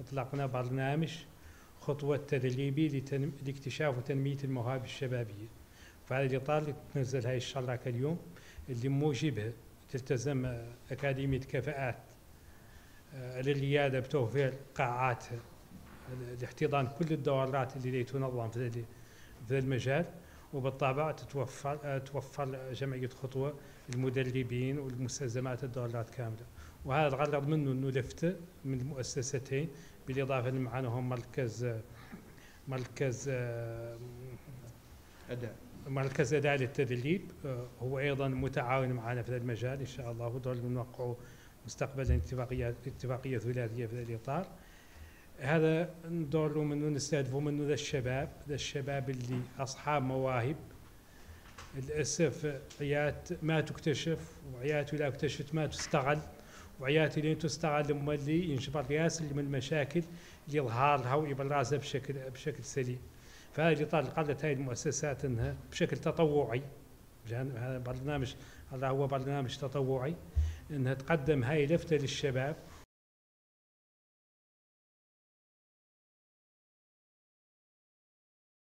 أطلقنا برنامج خطوة تدريبي. لاكتشاف وتنمية المواهب الشبابية هذا الإطار تنزل هاي الشراكة اليوم اللي موجبها تلتزم أكاديمية كفاءات آه، للريادة بتوفير قاعاتها لاحتضان كل الدورات اللي تنظم في المجال وبالطبع تتوفر توفر جمعية خطوة المدربين والمستلزمات الدورات كاملة. وهذا الغرض منه إنه لفته من المؤسستين بالإضافة معنا هم مركز مركز أداء. مركز أداء للتدريب. هو أيضا متعاون معنا في هذا المجال إن شاء الله ودول نوقعوا مستقبلا اتفاقيات اتفاقية ثلاثية في هذا الإطار. هذا ندور منه نستهدفه منه ذا الشباب ذا الشباب اللي أصحاب مواهب. للأسف عيات ما تكتشف وعيات لا اكتشفت ما تستغل وعيات اللي تستغل هم اللي ينشبر ياسر من المشاكل اللي يظهرها ويبرزها بشكل بشكل سليم. فهذا اللي طال قالت هاي المؤسسات إنها بشكل تطوعي هذا برنامج هذا هو برنامج تطوعي إنها تقدم هاي لفتة للشباب.